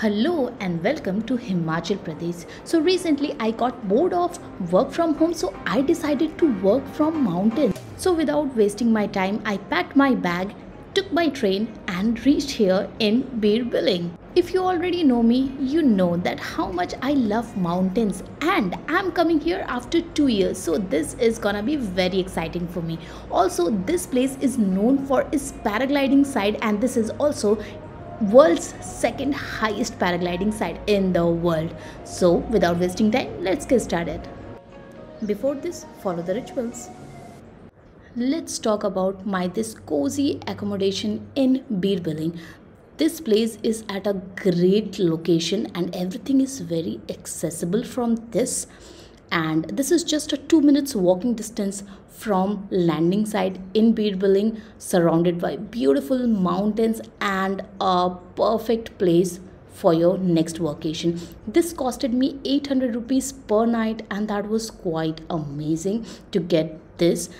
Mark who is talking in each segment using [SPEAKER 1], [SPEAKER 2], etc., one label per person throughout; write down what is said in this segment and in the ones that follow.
[SPEAKER 1] Hello and welcome to Himachal Pradesh. So recently I got bored of work from home so I decided to work from mountains. So without wasting my time I packed my bag, took my train and reached here in Bir Billing. If you already know me, you know that how much I love mountains and I'm coming here after 2 years so this is gonna be very exciting for me. Also this place is known for its paragliding side and this is also world's second highest paragliding site in the world. So, without wasting time, let's get started. Before this, follow the rituals. Let's talk about my this cozy accommodation in Bir Billing. This place is at a great location and everything is very accessible from this and this is just a 2 minutes walking distance from landing site in Bir Billing surrounded by beautiful mountains and a perfect place for your next vacation. This costed me 800 rupees per night and that was quite amazing to get this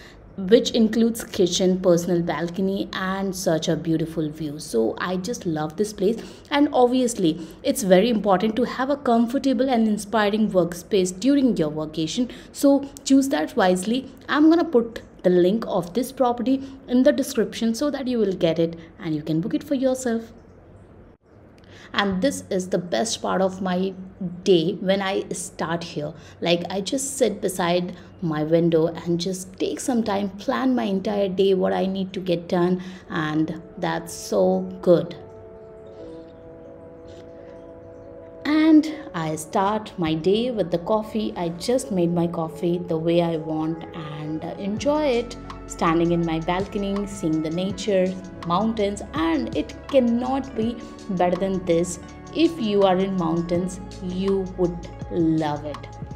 [SPEAKER 1] which includes kitchen personal balcony and such a beautiful view. So i just love this place. And obviously it's very important to have a comfortable and inspiring workspace during your vacation. So choose that wisely. I'm gonna put the link of this property in the description so that you will get it and you can book it for yourself. And this is the best part of my day when i start here. Like i just sit beside my window and just take some time plan my entire day what i need to get done and that's so good and I start my day with the coffee. I just made my coffee the way I want and enjoy it standing in my balcony, seeing the nature, mountains, and it cannot be better than this. If you are in mountains, you would love it.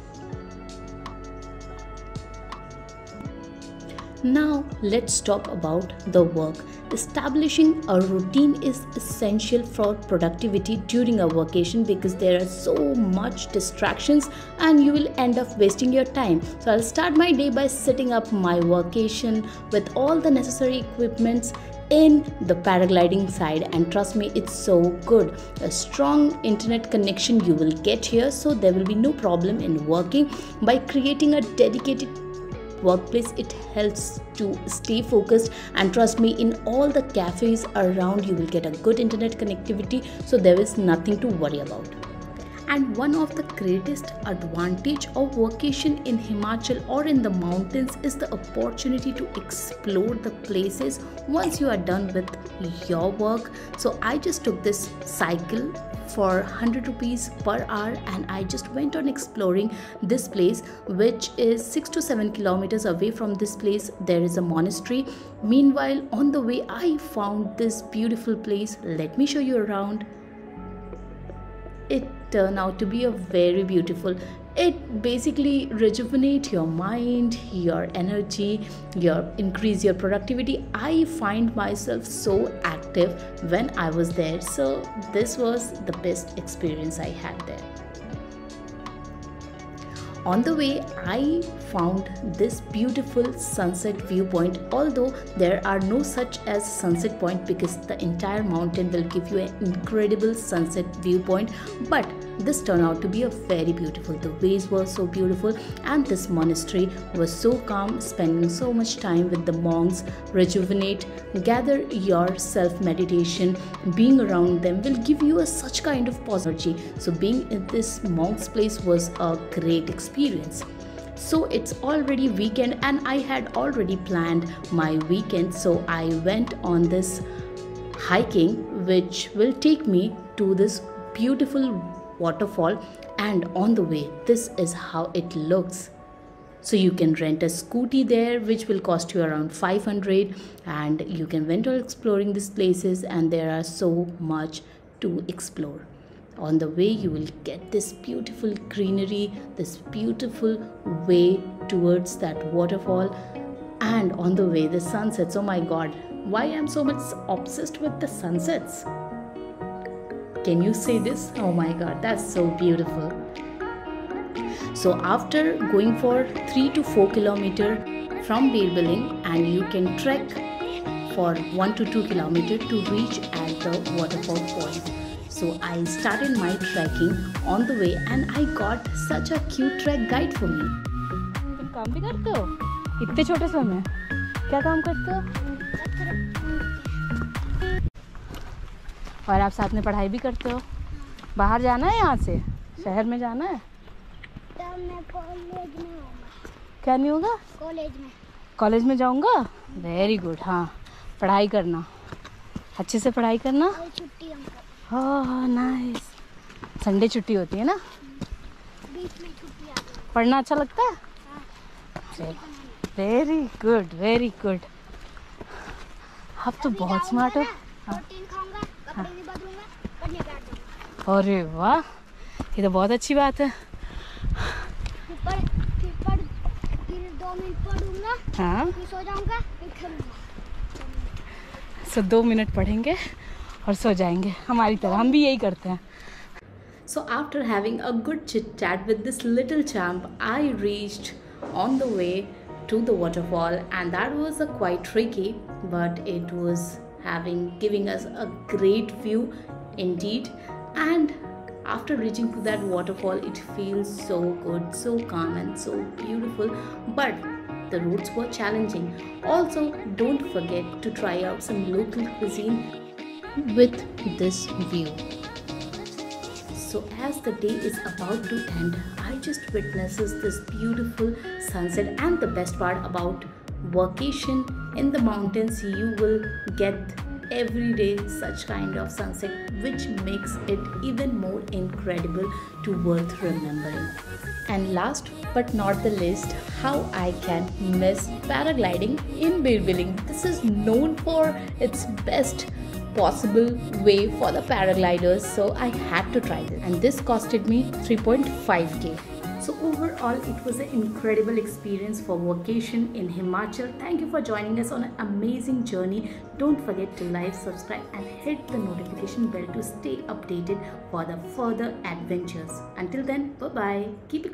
[SPEAKER 1] Now, let's talk about the work. Establishing a routine is essential for productivity during a vacation because there are so much distractions and you will end up wasting your time. So, I'll start my day by setting up my vacation with all the necessary equipments in the paragliding side and trust me it's so good a strong internet connection you will get here so there will be no problem in working by creating a dedicated workplace it helps to stay focused and trust me in all the cafes around you will get a good internet connectivity so there is nothing to worry about and one of the greatest advantage of vacation in himachal or in the mountains is the opportunity to explore the places once you are done with your work. So i just took this cycle for 100 rupees per hour and i just went on exploring this place which is 6 to 7 kilometers away from this place. There is a monastery. Meanwhile on the way i found this beautiful place. Let me show you around. It turned out to be a very beautiful. It basically rejuvenate your mind your energy your increase your productivity. I find myself so active when i was there. So this was the best experience i had there. On the way, I found this beautiful sunset viewpoint. Although there are no such as sunset point because the entire mountain will give you an incredible sunset viewpoint, but this turned out to be a very beautiful. The waves were so beautiful, and this monastery was so calm, spending so much time with the monks, rejuvenate, gather your self meditation. Being around them will give you a such kind of positivity. So, being in this monk's place was a great experience so it's already weekend and i had already planned my weekend so i went on this hiking which will take me to this beautiful waterfall and on the way this is how it looks. So you can rent a scooty there which will cost you around 500 and you can venture exploring these places and there are so much to explore. On the way you will get this beautiful greenery this beautiful way towards that waterfall and on the way the sunsets. Oh my god why i'm so much obsessed with the sunsets can you see this? Oh my god, that's so beautiful. So after going for 3 to 4 kilometer from Bir Billing and you can trek for 1 to 2 kilometer to reach at the waterfall point. So I started my trekking on the way and I got such a cute trek guide for me.
[SPEAKER 2] काम भी करते हो इतने छोटे समय क्या काम करते हो और आप साथ में पढ़ाई भी करते हो। बाहर जाना है यहाँ से? शहर में जाना है?
[SPEAKER 3] तब मैं कॉलेज में हूँ
[SPEAKER 2] क्या नहीं होगा?
[SPEAKER 3] कॉलेज में।
[SPEAKER 2] कॉलेज में जाऊँगा? वेरी गुड हाँ। पढ़ाई करना। अच्छे से पढ़ाई करना?
[SPEAKER 3] छुट्टी हमको
[SPEAKER 2] नाइस संडे छुट्टी होती है ना?
[SPEAKER 3] बीच में छुट्टी आ गई
[SPEAKER 2] पढ़ना अच्छा लगता है? वेरी गुड वेरी गुड आप तो बहुत स्मार्ट हो हाँ।
[SPEAKER 3] प्रोटीन खाऊँगा कपड़े भी बदलूँगा पढ़ने बैठ जाऊँगा
[SPEAKER 2] अरे वाह ये तो बहुत अच्छी बात है। हाँ।
[SPEAKER 3] सो
[SPEAKER 2] दो मिनट पढ़ेंगे और सो जाएँगे। हमारी तरह हम भी यही करते हैं।
[SPEAKER 1] So after having a good chat with this little champ I reached on the way to the waterfall and that was a quite tricky but it was having giving us a great view indeed and after reaching to that waterfall it feels so good so calm and so beautiful. But the roads were challenging. Also don't forget to try out some local cuisine with this view. So as the day is about to end, I just witnesses this beautiful sunset and the best part about vacation in the mountains. You will get every day such kind of sunset which makes it even more incredible to worth remembering. And last but not the least, how I can miss paragliding in Bir Billing. This is known for its best possible way for the paragliders so i had to try this and this costed me 3.5k so overall it was an incredible experience for vacation in himachal. Thank you for joining us on an amazing journey. Don't forget to like subscribe and hit the notification bell to stay updated for the further adventures. Until then bye bye keep it